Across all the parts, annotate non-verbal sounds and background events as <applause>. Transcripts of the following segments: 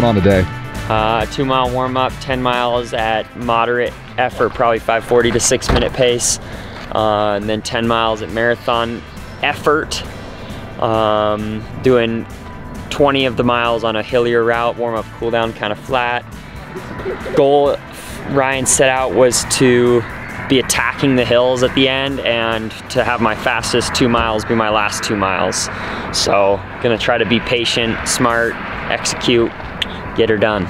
going on today? Uh, two mile warm up, 10 miles at moderate effort, probably 540 to six minute pace. Uh, and then 10 miles at marathon effort. Um, doing 20 of the miles on a hillier route, warm up, cool down, kind of flat. Goal Ryan set out was to be attacking the hills at the end and to have my fastest two miles be my last two miles. So, gonna try to be patient, smart, execute, get her done.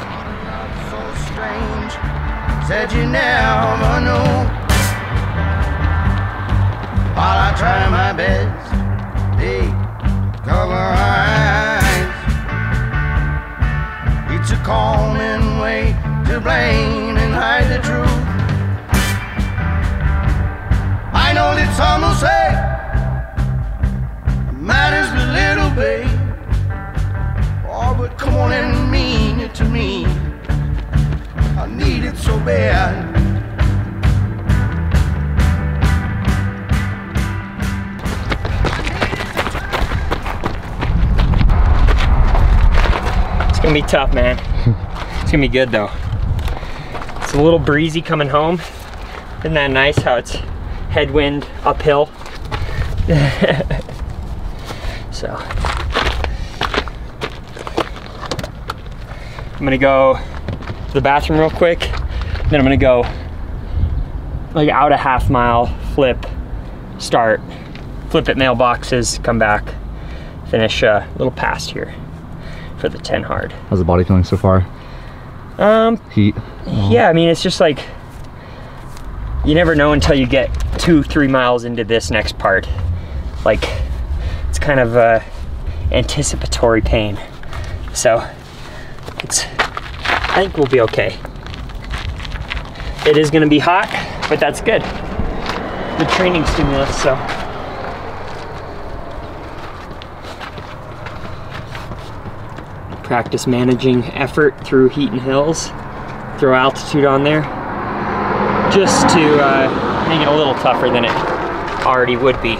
It's a common way to blame and hide the truth. I know that some will say matters. But come on and mean it to me. I need it so bad. It's gonna be tough, man. <laughs> it's gonna be good though. It's a little breezy coming home. Isn't that nice how it's headwind uphill? <laughs> so. I'm gonna go to the bathroom real quick. Then I'm gonna go like out a half mile, flip, start, flip at mailboxes, come back, finish a little past here for the 10 hard. How's the body feeling so far? Um, Heat? yeah, I mean, it's just like you never know until you get two, three miles into this next part. Like, it's kind of uh, anticipatory pain. So, it's, I think we'll be okay. It is gonna be hot, but that's good. The training stimulus, so. Practice managing effort through heat and hills. Throw altitude on there just to uh, make it a little tougher than it already would be.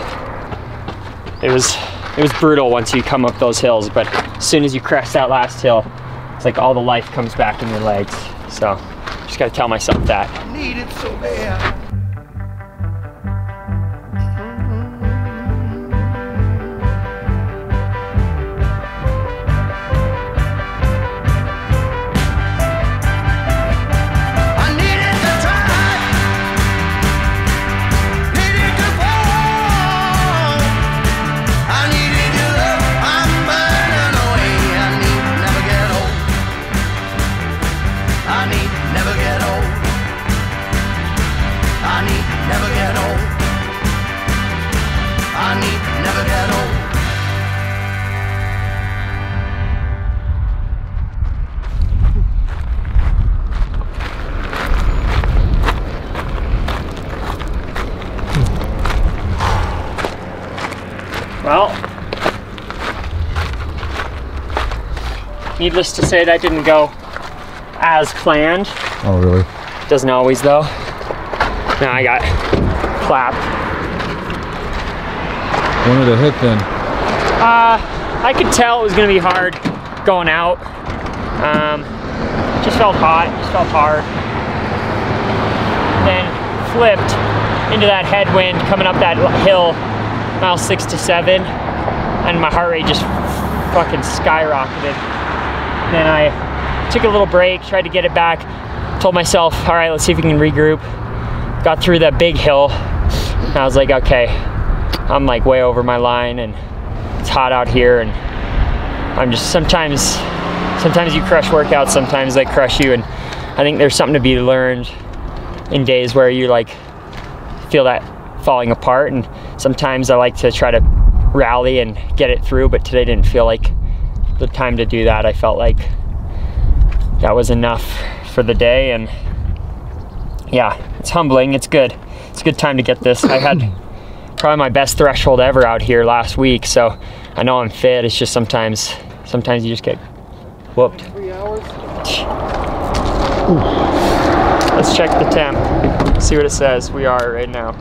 It was it was brutal once you come up those hills, but as soon as you crest that last hill, it's like all the life comes back in your legs. So just gotta tell myself that. I need it so bad. Needless to say, that didn't go as planned. Oh, really? Doesn't always though. Now I got clapped. When did it hit then? Uh, I could tell it was gonna be hard going out. Um, just felt hot, just felt hard. Then flipped into that headwind coming up that hill, mile six to seven, and my heart rate just fucking skyrocketed. Then I took a little break, tried to get it back, told myself, all right, let's see if we can regroup. Got through that big hill, I was like, okay, I'm like way over my line, and it's hot out here, and I'm just sometimes, sometimes you crush workouts, sometimes they crush you, and I think there's something to be learned in days where you like feel that falling apart, and sometimes I like to try to rally and get it through, but today didn't feel like the time to do that. I felt like that was enough for the day, and yeah, it's humbling. It's good. It's a good time to get this. I had <coughs> probably my best threshold ever out here last week, so I know I'm fit. It's just sometimes, sometimes you just get whooped. Let's check the temp. See what it says. We are right now.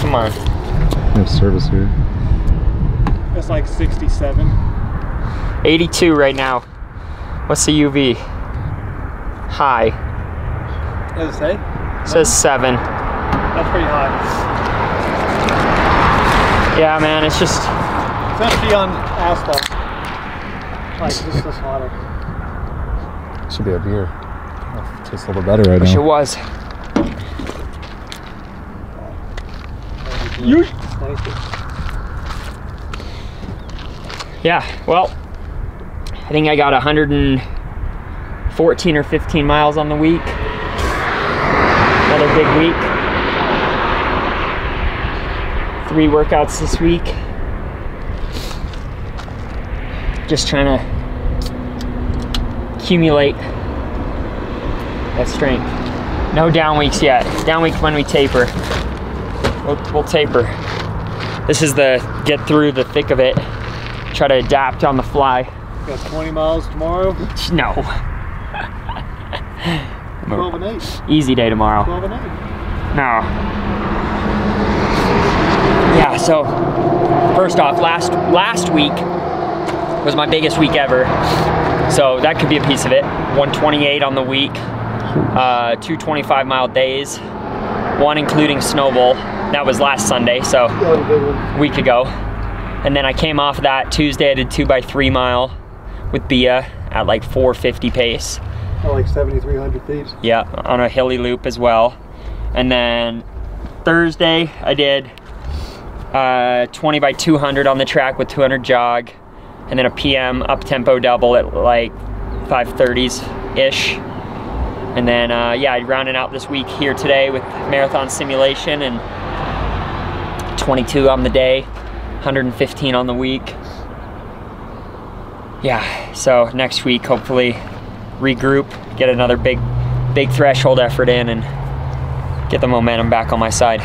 Come on. We have service here. It's like 67. 82 right now. What's the UV? High. Does it say? It says seven. That's pretty high. Yeah, man, it's just Especially on asphalt. Like just this is hotter. Should be a beer. Oh, tastes a little better right wish it now. was. You. Thank you. Yeah, well, I think I got 114 or 15 miles on the week. Another big week. Three workouts this week. Just trying to accumulate that strength. No down weeks yet. Down week when we taper. We'll, we'll taper. This is the get through the thick of it. Try to adapt on the fly. Got 20 miles tomorrow. <laughs> No. 12 and 8. Easy day tomorrow. 12 and 8. No. Yeah, so first off, last last week was my biggest week ever. So that could be a piece of it. 128 on the week, uh, two 25 mile days, one including Snowbowl. That was last Sunday, so That was a big one. a week ago. And then I came off that Tuesday. I did two by three mile with Bia at like 450 pace. Oh, like 7,300 feet. Yeah, on a hilly loop as well. And then Thursday, I did uh, 20 by 200 on the track with 200 jog, and then a PM up tempo double at like 530s ish. And then, uh, yeah, I rounded out this week here today with marathon simulation and 22 on the day, 115 on the week. Yeah, so next week, hopefully, regroup, get another big, big threshold effort in, and get the momentum back on my side.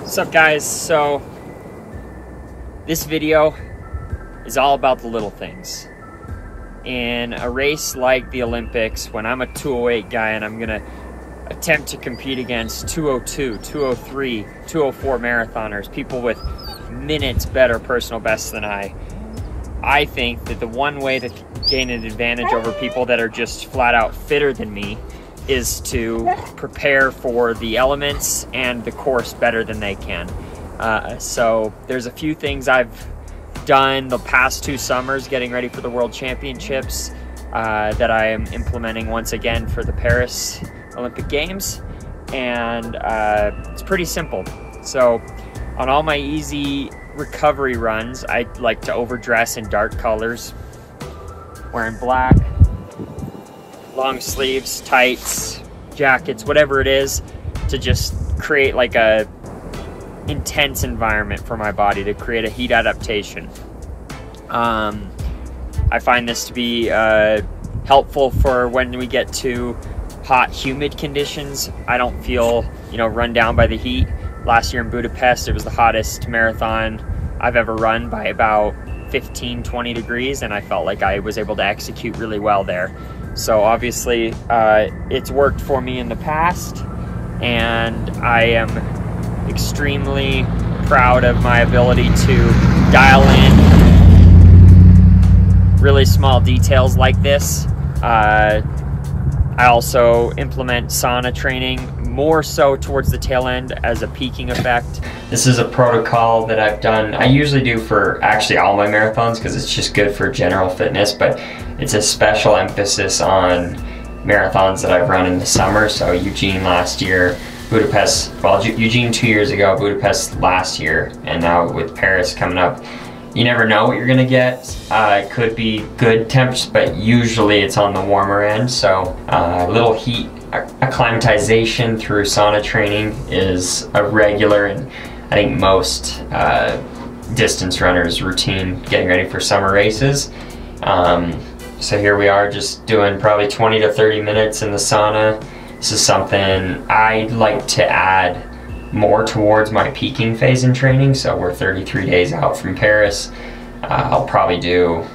What's up, guys? So, this video is all about the little things. In a race like the Olympics, when I'm a 208 guy and I'm gonna attempt to compete against 202, 203, 204 marathoners, people with minutes better personal bests than I. I think that the one way to gain an advantage over people that are just flat out fitter than me is to <laughs> prepare for the elements and the course better than they can. Uh, so there's a few things I've done the past two summers getting ready for the World Championships uh, that I am implementing once again for the Paris Olympic Games, and uh, it's pretty simple. So, on all my easy recovery runs, I like to overdress in dark colors, wearing black, long sleeves, tights, jackets, whatever it is, to just create like a intense environment for my body to create a heat adaptation. Um, I find this to be uh, helpful for when we get to hot, humid conditions. I don't feel, you know, run down by the heat. Last year in Budapest, it was the hottest marathon I've ever run by about 15, 20 degrees, and I felt like I was able to execute really well there. So obviously, uh, it's worked for me in the past, and I am extremely proud of my ability to dial in really small details like this. Uh, I also implement sauna training more so towards the tail end as a peaking effect. This is a protocol that I've done. I usually do for actually all my marathons because it's just good for general fitness, but it's a special emphasis on marathons that I've run in the summer. So Eugene last year, Budapest, well, Eugene two years ago, Budapest last year, and now with Paris coming up you never know what you're gonna get. Uh, it could be good temps, but usually it's on the warmer end. So uh, a little heat acclimatization through sauna training is a regular and I think most uh, distance runners routine getting ready for summer races. Um, so here we are just doing probably 20 to 30 minutes in the sauna. This is something I'd like to add more towards my peaking phase in training. So we're 33 days out from Paris. Uh, I'll probably do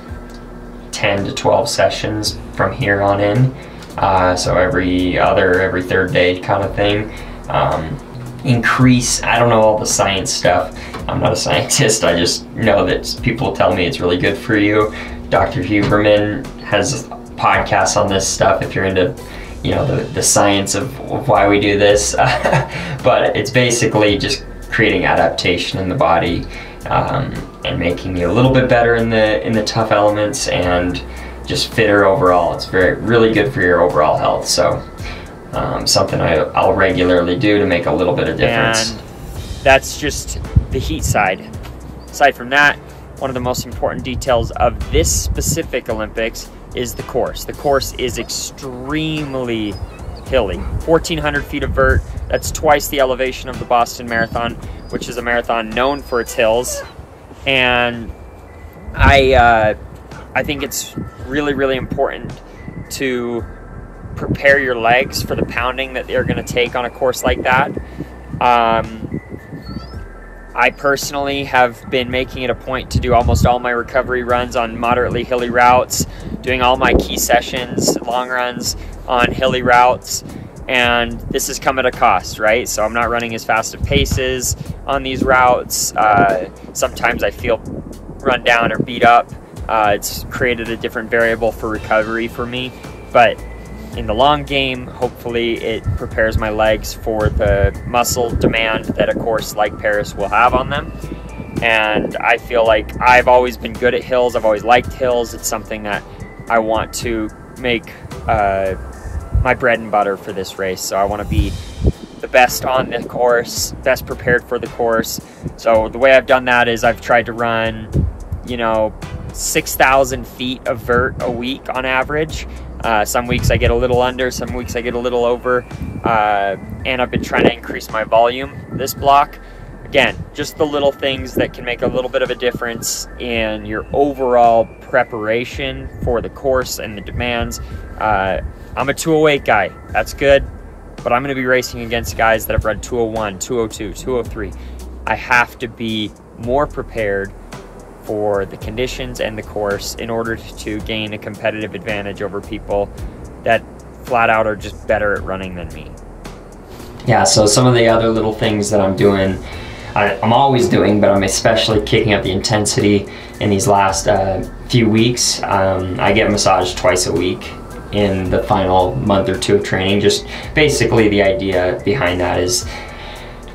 10 to 12 sessions from here on in. uh, so every other, every third day kind of thing. Um, increase, I don't know all the science stuff. I'm not a <laughs> scientist, I just know that people tell me it's really good for you. Dr. Huberman has podcasts on this stuff if you're into you know the, the science of, why we do this. <laughs> But it's basically just creating adaptation in the body um, and making you a little bit better in the in the tough elements and just fitter overall. It's very really good for your overall health. So um, something I, I'll regularly do to make a little bit of difference. And that's just the heat side. Aside from that one of the most important details of this specific Olympics is the course. The course is extremely hilly. 1400 feet of vert. That's twice the elevation of the boston marathon which is a marathon known for its hills. And i uh, i think it's really really important to prepare your legs for the pounding that they're going to take on a course like that. Um, I personally have been making it a point to do almost all my recovery runs on moderately hilly routes, doing all my key sessions, long runs on hilly routes, and this has come at a cost, right? So I'm not running as fast of paces on these routes. Uh, sometimes I feel run down or beat up. Uh, it's created a different variable for recovery for me, but in the long game, hopefully it prepares my legs for the muscle demand that a course like Paris will have on them. And I feel like I've always been good at hills. I've always liked hills. It's something that I want to make uh, my bread and butter for this race. So I want to be the best on the course, best prepared for the course. So the way I've done that is I've tried to run, you know, 6,000 feet of vert a week on average. Uh, some weeks I get a little under, some weeks I get a little over, uh, and I've been trying to increase my volume this block. Again, just the little things that can make a little bit of a difference in your overall preparation for the course and the demands. Uh, I'm a 208 guy, that's good, but I'm going to be racing against guys that have run 201, 202, 203. I have to be more prepared for the conditions and the course in order to gain a competitive advantage over people that flat out are just better at running than me. Yeah, so some of the other little things that I'm doing, I, am always doing, but I'm especially kicking up the intensity in these last uh, few weeks. Um, I get massaged twice a week in the final month or two of training. Just basically, the idea behind that is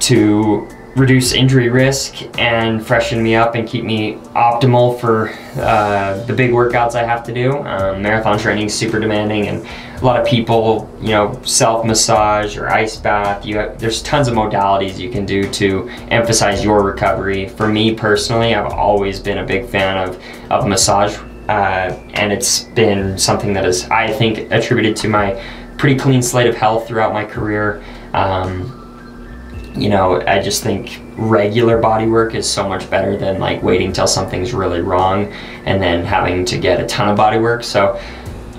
to reduce injury risk and freshen me up and keep me optimal for uh, the big workouts I have to do. Um, marathon training is super demanding and a lot of people, you know, self massage or ice bath. You have, there's tons of modalities you can do to emphasize your recovery. For me personally, I've always been a big fan of, of massage uh, and it's been something that is, I think, attributed to my pretty clean slate of health throughout my career. Um, you know, I just think regular body work is so much better than like waiting till something's really wrong and then having to get a ton of body work. So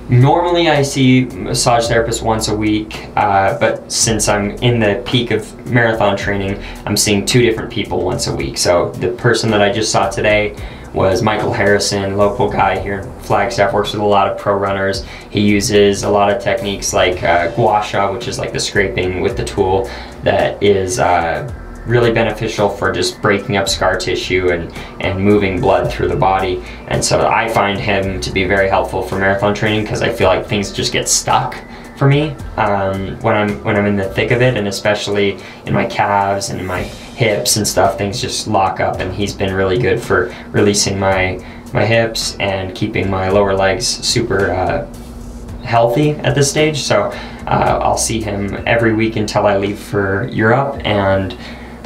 normally I see massage therapists once a week, uh, but since I'm in the peak of marathon training, I'm seeing two different people once a week. So the person that I just saw today was Michael Harrison, local guy here in Flagstaff, works with a lot of pro runners. He uses a lot of techniques like uh, gua sha, which is like the scraping with the tool that is uh, really beneficial for just breaking up scar tissue and, and moving blood through the body. And so I find him to be very helpful for marathon training because I feel like things just get stuck for me um, when I'm when I'm in the thick of it, and especially in my calves and in my hips and stuff, things just lock up. And he's been really good for releasing my my hips and keeping my lower legs super uh, healthy at this stage. So uh, I'll see him every week until I leave for Europe and.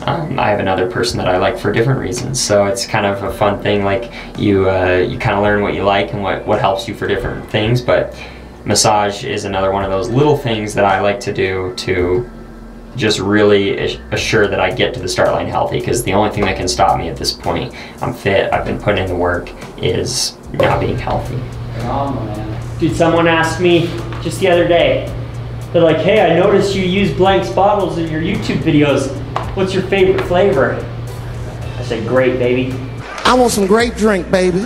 Um, I have another person that I like for different reasons, so it's kind of a fun thing. Like you, uh, you kind of learn what you like and what, what helps you for different things. But massage is another one of those little things that I like to do to just really assure that I get to the start line healthy because the only thing that can stop me at this point, I'm fit, I've been putting in the work, is not being healthy. Dude, someone asked me just the other day, they're like, hey, I noticed you use Blank's bottles in your YouTube videos. What's your favorite flavor? I said, grape, baby. I want some grape drink, baby.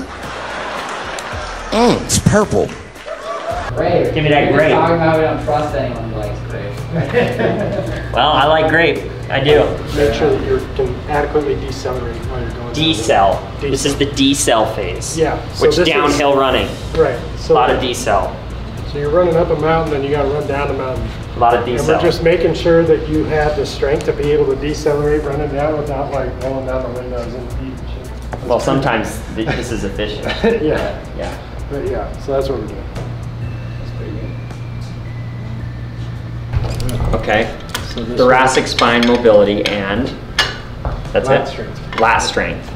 Mmm, it's purple. Grape. Give me that You're grape. Talking about we don't trust anyone who likes grape. <laughs> Well, I like grape. I do. Make sure that you can adequately decelerate while you're going. Decel. This is the decel phase. Yeah, so Which this is- downhill running. Right. So A lot of decel. so you're running up a mountain, then you got to run down a mountain. A lot of And we're just making sure that you have the strength to be able to decelerate running down without like rolling down the windows and eating shit. Well, sometimes this is efficient. <laughs> yeah, Yeah. but yeah, so that's what we're doing. Okay. So this Thoracic spine mobility and that's Lat it. strength. Lat strength.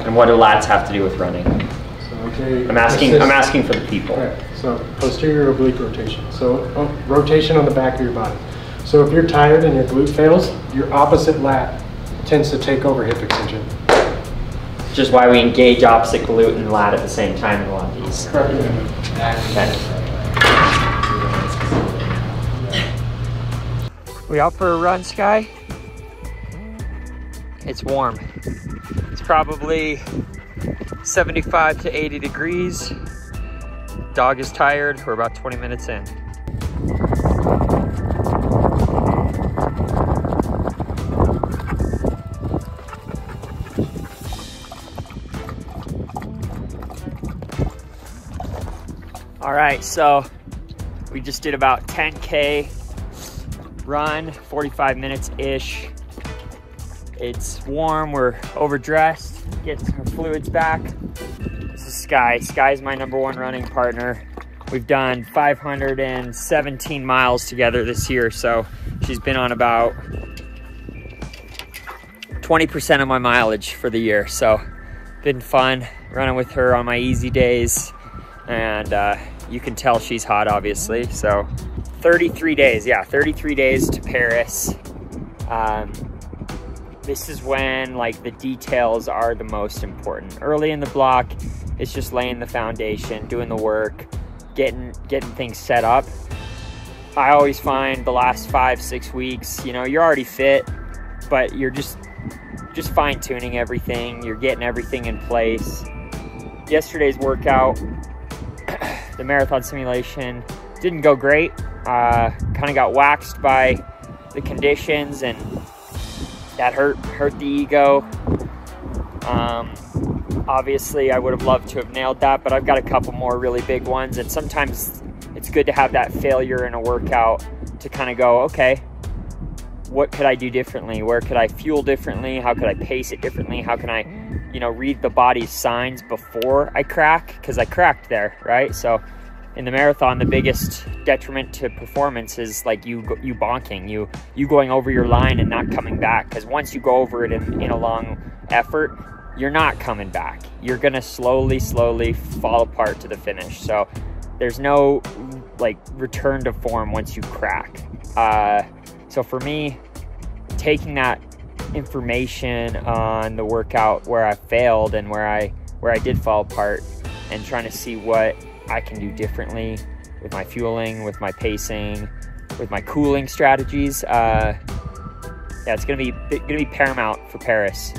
And what do lats have to do with running? So, okay. I'm asking. assist- I'm asking for the people. Right, so posterior oblique rotation. So oh, rotation on the back of your body. So if you're tired and your glute fails, your opposite lat tends to take over hip extension. Which is why we engage opposite glute and lat at the same time in a lot of these. Okay. We out for a run, Sky? It's warm. It's probably 75 to 80 degrees. Dog is tired. We're about 20 minutes in. All right, so we just did about 10K run, 45 minutes ish. It's warm, we're overdressed, get our fluids back. This is Sky. Sky's my number one running partner. We've done 517 miles together this year, so she's been on about 20% of my mileage for the year. So, been fun running with her on my easy days, and uh, you can tell she's hot, obviously. So, 33 days, yeah, 33 days to Paris. Um, this is when like the details are the most important. Early in the block, it's just laying the foundation, doing the work, getting getting things set up. I always find the last five, six weeks, you know, you're already fit, but you're just just fine tuning everything. You're getting everything in place. Yesterday's workout, <clears throat> the marathon simulation, didn't go great. Uh, kind of got waxed by the conditions and that hurt hurt the ego. Um, obviously, I would have loved to have nailed that, but I've got a couple more really big ones, and sometimes it's good to have that failure in a workout to kind of go, okay, what could I do differently? Where could I fuel differently? How could I pace it differently? How can I, you know, read the body's signs before I crack? Because I cracked there, right? So in the marathon, the biggest detriment to performance is like you you bonking, you you going over your line and not coming back. Because once you go over it in, in a long effort, you're not coming back. You're gonna slowly, slowly fall apart to the finish. So there's no like return to form once you crack. Uh, so for me, taking that information on the workout where I failed and where I where I did fall apart, and trying to see what I can do differently with my fueling, with my pacing, with my cooling strategies. Uh, yeah, it's gonna be gonna be paramount for Paris.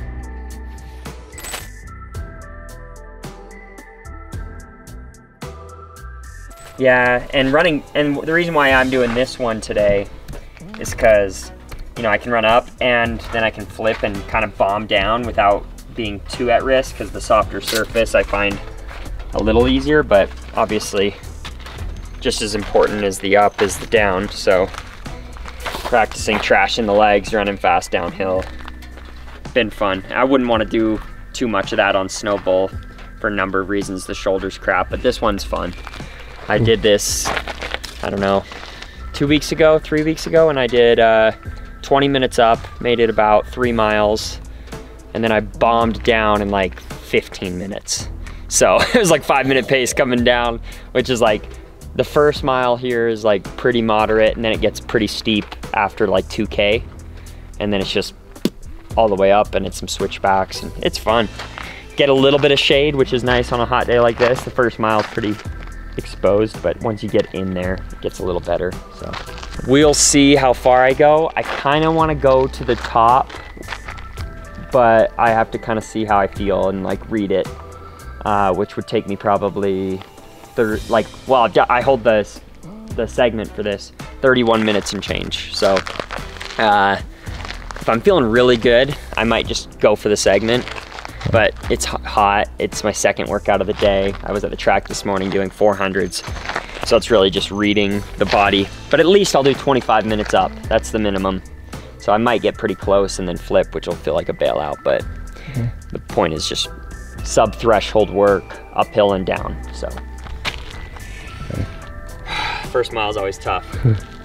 Yeah, and running, and the reason why I'm doing this one today is because, you know, I can run up and then I can flip and kind of bomb down without being too at risk because the softer surface I find a little easier, but obviously just as important as the up is the down. So practicing trashing the legs, running fast downhill, been fun. I wouldn't want to do too much of that on Snowbowl for a number of reasons. The shoulder's crap, but this one's fun. I did this, I don't know, two weeks ago, three weeks ago, and I did uh, 20 minutes up, made it about three miles, and then I bombed down in like 15 minutes. So <laughs> it was like five minute pace coming down, which is like the first mile here is like pretty moderate, and then it gets pretty steep after like 2K, and then it's just all the way up, and it's some switchbacks, and it's fun. Get a little bit of shade, which is nice on a hot day like this. The first mile is pretty exposed, but once you get in there, it gets a little better. So we'll see how far I go. I kind of want to go to the top, but I have to kind of see how I feel and like read it, uh, which would take me probably thir- like well got- I hold the the segment for this 31 minutes and change. So uh, if I'm feeling really good, I might just go for the segment. But it's hot. It's my second workout of the day. I was at the track this morning doing 400s. So it's really just reading the body. But at least I'll do 25 minutes up. That's the minimum. So I might get pretty close and then flip, which will feel like a bailout. But the point is just sub threshold work, uphill and down. So first mile is always tough. <laughs>